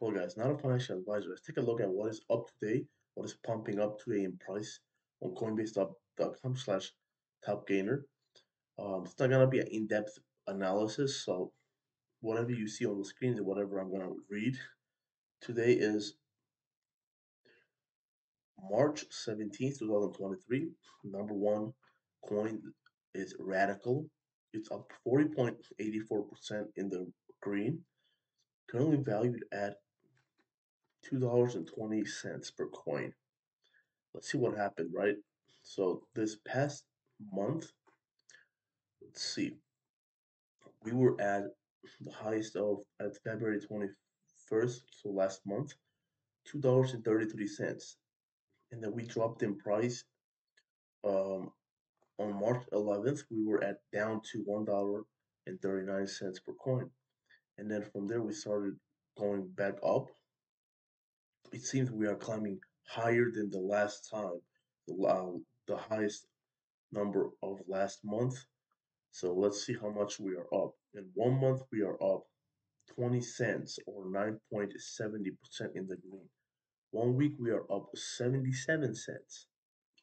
Hello guys, not a financial advisor. Let's take a look at what is up today, what is pumping up today in price on Coinbase.com slash top gainer. Um, it's not gonna be an in-depth analysis, so whatever you see on the screen is whatever I'm gonna read. Today is March 17th, 2023. Number one coin is Radicle. It's up 40.84% in the green currently valued at $2.20 per coin. Let's see what happened, right? So this past month, let's see, we were at the highest of at February 21st, so last month, $2.33. And then we dropped in price um, on March 11th, we were at down to $1.39 per coin. And then from there, we started going back up it seems we are climbing higher than the last time, the, uh, the highest number of last month. So let's see how much we are up. In one month, we are up 20 cents or 9.70% in the green. One week, we are up 77 cents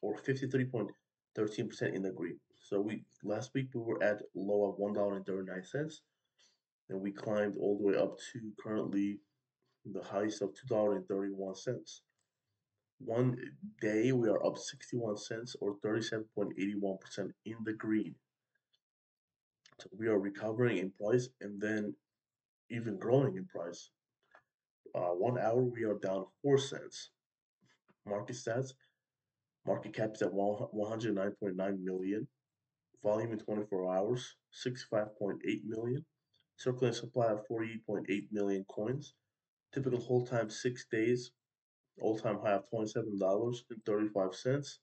or 53.13% in the green. So we last week we were at low of $1.39. Then we climbed all the way up to currently the highest of $2.31. One day we are up 61 cents or 37.81% in the green. So we are recovering in price and then even growing in price. Uh, one hour we are down 4 cents. Market stats market cap is at 109.9 million. Volume in 24 hours 65.8 million. Circulating supply of 48.8 million coins. Typical hold time six days. All time high of twenty-seven dollars and thirty-five cents.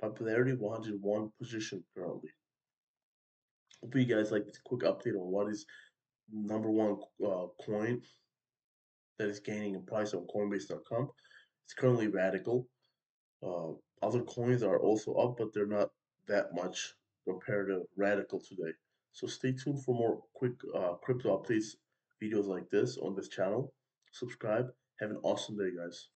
Popularity 101 position currently. Hope you guys like this quick update on what is number one uh, coin that is gaining in price on Coinbase.com. It's currently Radicle. Uh, other coins are also up, but they're not that much compared to Radicle today. So stay tuned for more quick uh, crypto updates videos like this on this channel subscribe. Have an awesome day, guys.